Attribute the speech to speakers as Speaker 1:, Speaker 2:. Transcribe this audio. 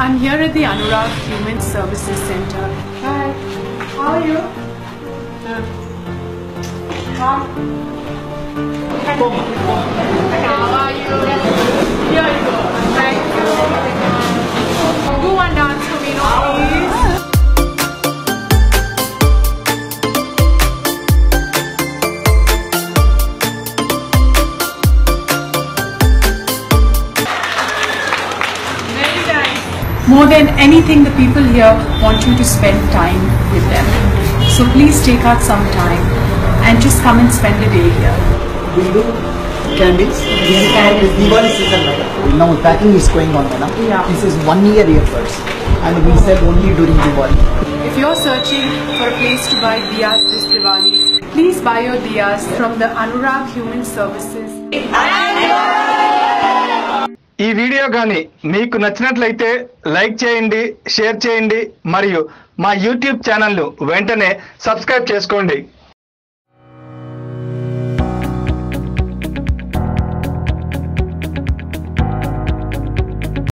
Speaker 1: I'm here at the Anuraag Human Services Center. Hi. How are you? Mom. How More than anything, the people here want you to spend time with them. So please take out some time and just come and spend a day here.
Speaker 2: We do candles. This is candles. Diwali season, madam. Now packing is going on, madam.
Speaker 1: Yeah.
Speaker 2: This is one year efforts, and we sell only during Diwali.
Speaker 1: If you're searching for a place to buy diyas this Diwali, please buy your diyas from the Anuraag Human Services.
Speaker 3: Video కానీ మీకు నచ్చినట్లయితే like చేయండి share చేయండి మరియు మా YouTube ఛానల్ను వెంటనే subscribe చేసుకోండి.